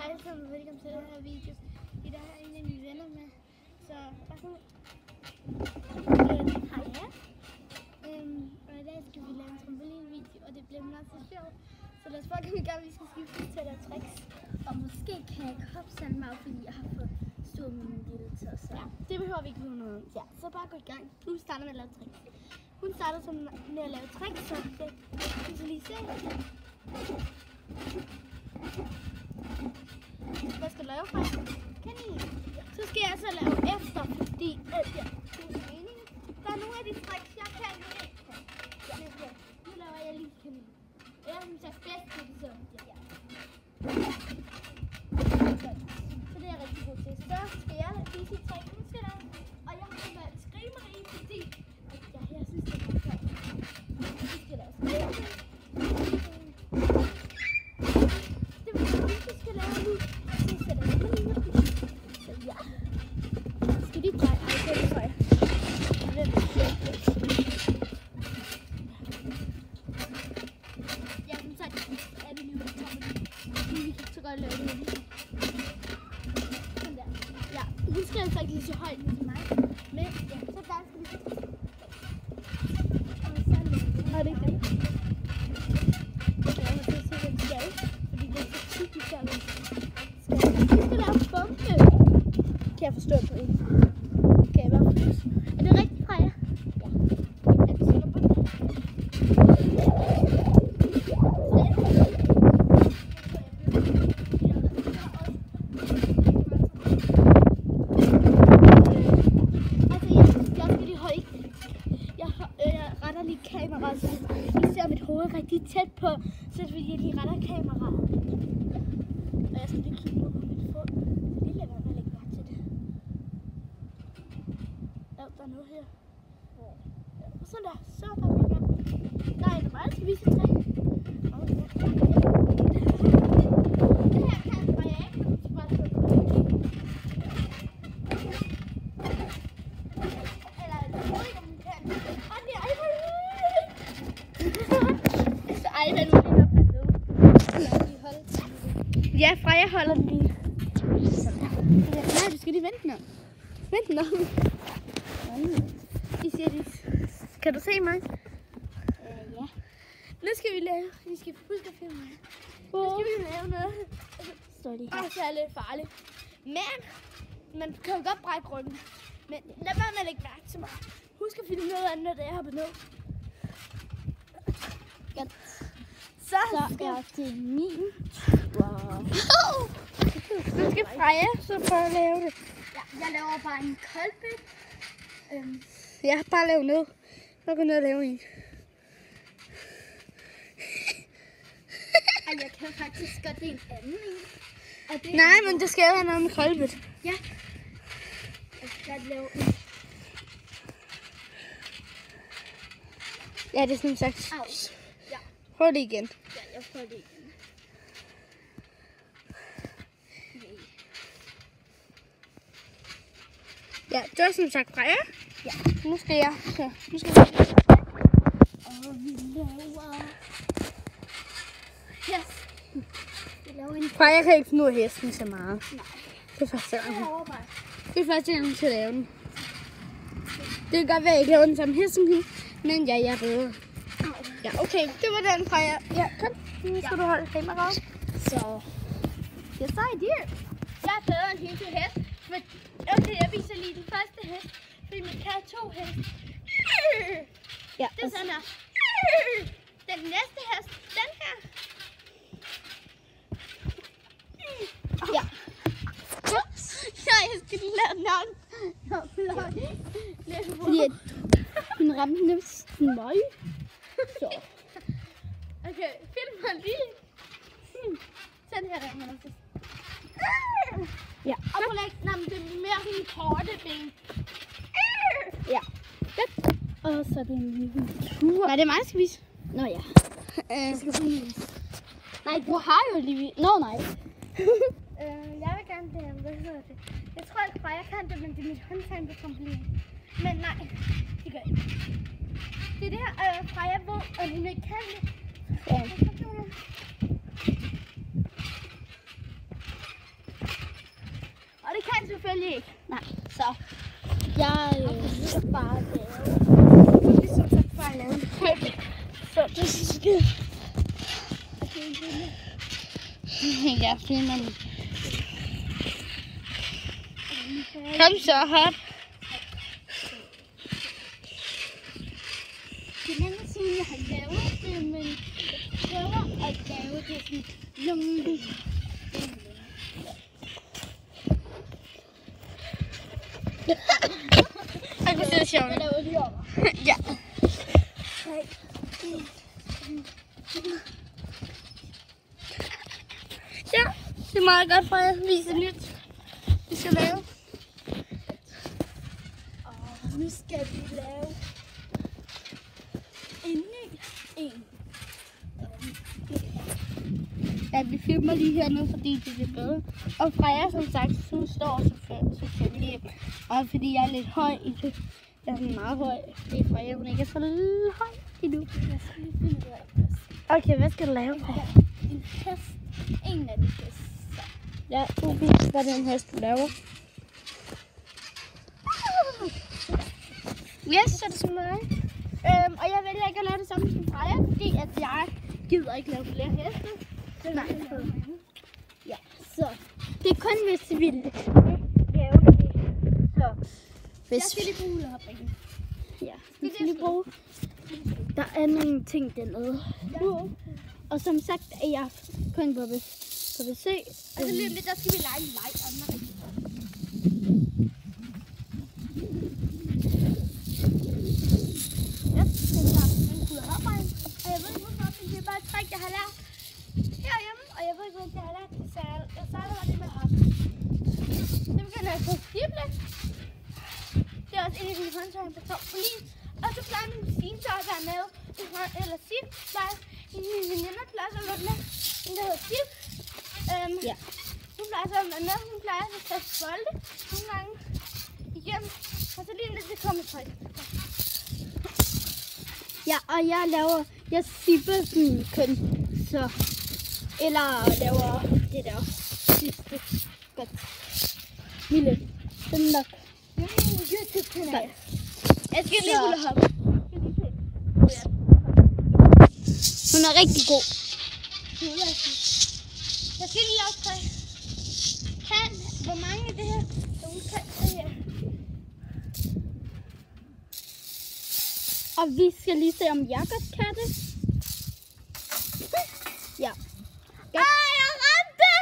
Hej alle sammen, velkommen til den her video. I dag har jeg en af mine venner med. Så bare sådan. Øh, hej ja. Øhm, og i dag skal vi lave en trampolinvideo, og det bliver meget så sjovt. Så lad os bare komme i gang, vi skal skifte til at tricks. Og måske kan jeg koppe sådan meget, fordi jeg har fået stor min lille tør. Så. Ja, det behøver vi ikke vide noget. Ja, så bare gå i gang. Nu starter med at lave tricks. Hun starter som med at lave tricks, så det kan vi lige se. Hvad skal du lave fra? Kanin. Så skal jeg så lave efter, fordi at jeg det er meningen. Der er nogle af de tricks, jeg kan ikke. Ja, ja. Nu laver jeg lige kanin. Jeg synes, jeg er bedst til det så. Ja. Så det er jeg rigtig god til. Så skal jeg vise de tre hun skal lave. Og jeg har valgt skriveri, fordi at jeg, jeg synes, det er meget sjovt. Vi skal lave skriveri. Det var det, vi skal lave nu. Så sætter jeg mig lige op. Så ja. Skal de dreje? Ej, det er det, tror jeg. Det er det. Ja, som sagt, er det nu, men vi kan så godt lave det her lige. Sådan der. Ja, hun skal altså ikke lige så højt som mig. Men ja, så der skal vi så. Og så laver vi. Er det ikke det? Jeg glæder mig til at se, hvad vi skal. Fordi det er så tit, vi skal lave. Skal vi skal lave bombe. Kan jeg forstå på en? Kan jeg i hvert fald. Er det rigtigt, Freja? Ja. Er det sikker på det? Altså, jeg, jeg skal lige holde ikke. Jeg, øh, jeg retter lige kameraet, så I ser mit hoved rigtig tæt på, så det fordi jeg lige retter kameraet. Og jeg skal lige kigge på mit fod. Lige lad være med at lægge mærke til det. Ja, der er noget her. Ja, sådan der. Så er vi i gang. Nej, det er meget, jeg skal vise tre. Åh, ja. Det her kan jeg ikke. Så bare slå på. Eller jeg ved ikke, om den kan. Og det er iPhone. Så ej, den er lige Ja, Freja holder den lige. Ja, nej, du skal lige vente nu. Vent nu. I siger det. Kan du se mig? Øh, ja. Nu skal vi lave, vi skal huske at filme mig. Nu skal vi lave noget. Står det Og så er lidt farligt. Men, man kan jo godt brække ryggen. Men lad være med at lægge mærke til mig. Husk at filme noget andet, når jeg har ned. Ja. Så, Så skal er det min. Wow. Nu skal Freja så prøve at lave det. Ja, jeg laver bare en koldbæk. Øhm, Jeg har bare lavet noget. Så ned og lave en. og jeg kan faktisk godt en anden en. Og det Nej, men det skal jo have noget med kolbet. Ja. Jeg skal godt lave en. Ja, det er sådan en slags. Au. Ja, Prøv det igen. ja, jeg får det igen. Ja, det var som sagt Freja. Ja. Nu skal jeg. Så, nu skal jeg. Og vi laver... Yes. Vi laver en... Freja kan ikke finde ud af hesten så meget. Nej. Det er første gang. Jeg. Det er første gang, hun skal lave den. Det kan godt være, at jeg ikke laver den samme hest som hende. Men ja, jeg er bedre. Ja, okay. Det var den Freja. Ja, kom. Nu skal Ja. du holde kameraet. Så... Yes, I did. Jeg er bedre end hende til hest. Men, okay, jeg viser lige den første hest. Fordi man kan have to heste. Ja, Det er sådan her. Den næste hest, den her. Ja. Ja, jeg skal lige lave den om. Fordi at hun ramte næsten mig. Så. Okay, film mig lige. Sådan her der, man også. Ja. Og prøv at lægge, nej, men det er mere sådan korte ben. Og så er det en lille tur. Nej, det er mig, der skal vise. Nå ja. Øh, skal Nej, du har jo lige... Nå nej. øh, jeg vil gerne det hvad hedder det? Jeg tror ikke bare, jeg kan det, men det er mit håndtegn på trampolin. Men nej, det gør jeg ikke. Det er det her, øh, jeg ved, at hun ikke kan det. Ja. Så kan hun- selvfølgelig ikke. Nej, så. Jeg Og øh, så skal bare lave. vi synes, at bare lave en højde. Så det er sjovt. Jeg lige over. Ja. Ja, det er meget godt for at vise nyt. Vi skal lave. Og nu skal vi lave en ny en. Ja, vi filmer lige hernede, fordi det er bedre. Og Freja, som sagt, hun står selvfølgelig, selvfølgelig. Og fordi jeg er lidt høj i det. Jeg er meget høj. Det er Freja, hun ikke er så høj endnu. Jeg skal lige finde ud af det. Okay, hvad skal du lave? En hest. En af de hest. Ja, du viser, hvad den hest, du laver. Yes, så er det så mig. Øhm, og jeg vælger ikke at lave det samme som Freja, fordi at jeg gider ikke lave flere heste. Så Nej. Ja, så det er kun hvis vi vil lave det. Så jeg Hvis, skal lige bruge hulehopringen. ja, vi skal lige bruge. Der er nogle ting dernede. Ja. Og som sagt er jeg kun på, på besøg. Altså lige om lidt, der skal vi lege en leg om mig. Jeg skal starte med en hulehopring. Og jeg ved ikke hvorfor, men det er bare et træk, jeg har lært herhjemme. Og jeg ved ikke, hvordan jeg har lært det, så jeg, jeg starter bare lige med at hoppe. Så begynder jeg på at stible. Det er også en af de håndtøjer på top lige. Og så plejer min kusine så at være hånd- Eller Sip plejer. En af mine veninder plejer så at være med. En der hedder Sip. Øhm, Ja. hun plejer så at være med. Hun plejer at tage bolde nogle gange igennem. Og så lige lidt, det kommer tryk. Ja, og jeg laver, jeg sipper sådan kun, så, eller laver det der sidste. Godt. Mille, den der. Er YouTube-kanal. Jeg skal lige Så. hule hoppe. Hun er rigtig god. Jeg skal lige optræde. Kan, hvor mange er det her? Så hun kan det her. Og vi skal lige se, om jeg godt kan det. Ja. Ej, jeg ramte!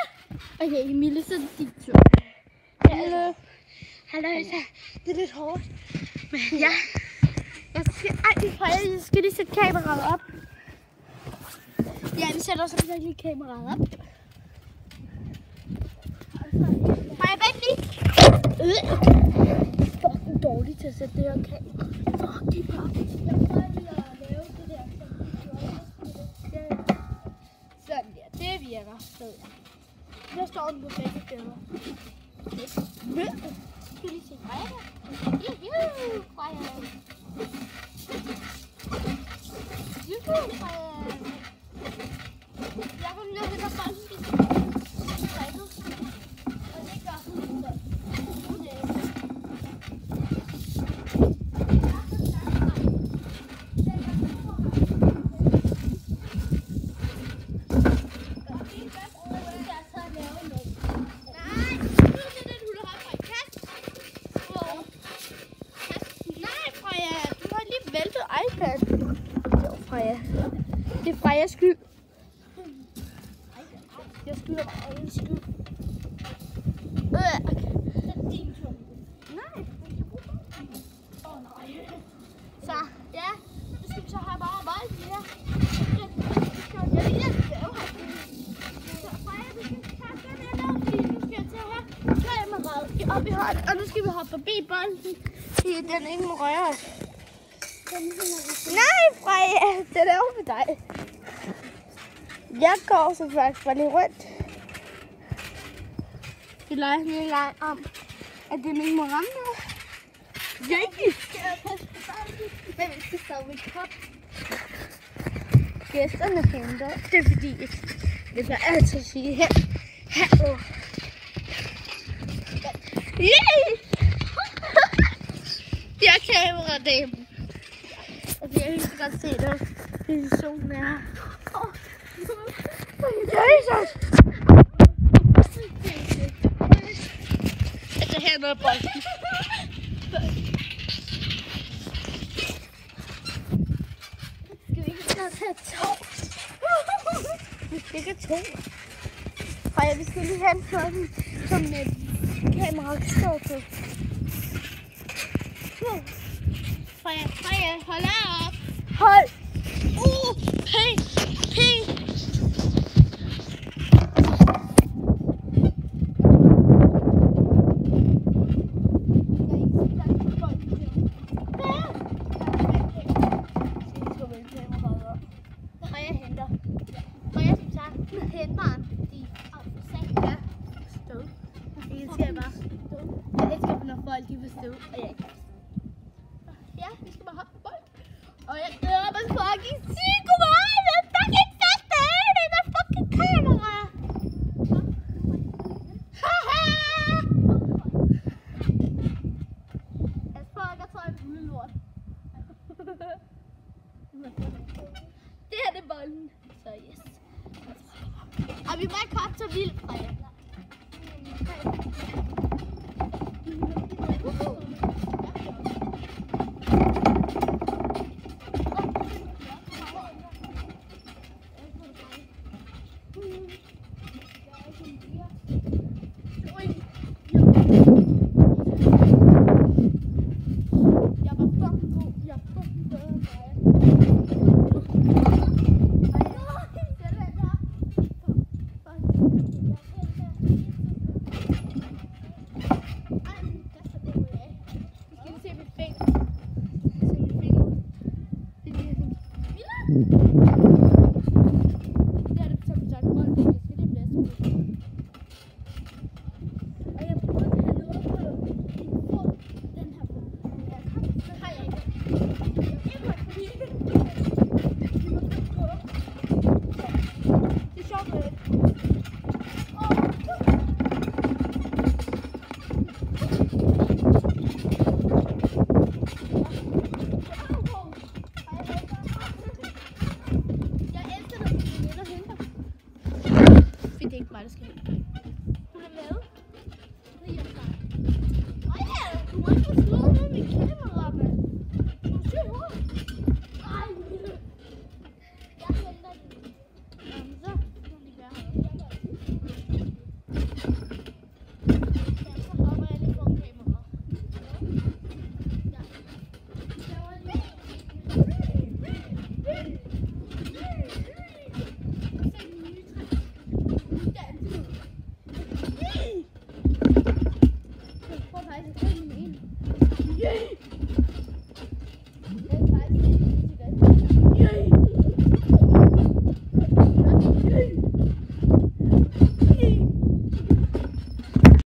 Okay, Mille, så er det dit tur. Hallo. Hallo, Isa. Det er lidt hårdt. Men ja. Jeg skal, ej. Jeg skal lige sætte kameraet op. Ja, vi sætter så lige kameraet op. Har jeg vent lige? Øh. Fucking dårligt til at sætte det her kamera. Fuck, det er bare. Jeg prøver lige at lave det der. Sådan der. Det virker. Så. Der står den på begge steder. Øh. Skal vi se Freja? Juhu, Freja. Juhu, Freja. Jeg kom ned til der bare lige strikket. Og det gør hun så. Nu er det Nej, nu er det den hulehopper. Kast. Wow. Kast. Nej, Freja, du har lige væltet iPad. Jo, Freja. Det er Frejas skyld. Jeg skylder mig alle skyld. Øh. Det er din tur. Nej, jeg kan bruge den. Åh nej. Så, ja. Nu skal vi så have bare bold her. Jeg vil lige lave her. Så, Freja, du skal kaste den her, fordi nu skal jeg til at have kameraet op i hånden. Og nu skal vi hoppe forbi bolden, fordi den ikke må røre os. Nej, Freja, den er over for dig. Jeg går så faktisk bare lige rundt. Vi leger en lille leg om, at den ikke må ramme noget. Jeg bolden, men vi skal stadigvæk hoppe. Gæsterne henter. Det er fordi, jeg vil altid sige her. Her. Yeah! Er kameradamen. Altså, jeg kan godt se det. Det er solen er. Jesus! Tager her noget bolden. Skal vi ikke snart have to? Vi skal ikke have to. Lige have en sådan, som et kamera kan stå på. Freja, hold op. Hold! Uh, hey, hey. Freja henter. Freja, som sagt, henter han. De ja, stå. Jeg bare. Jeg elsker, når folk de vil stå, og jeg ikke kan stå. Ja, vi skal bare hoppe på bold. Og jeg glæder mig fucking sygt meget. Jeg er fucking fast af det. Der fucking kamera. Haha. Jeg tror, jeg tager en ulelort. Det her det er bolden. Så yes. Og vi må ikke hoppe så vildt, fra jer var fucking god. Jeg er fucking bedre end dig. Det er sjovt med Jeg elsker, når mine veninder henter. Fordi det er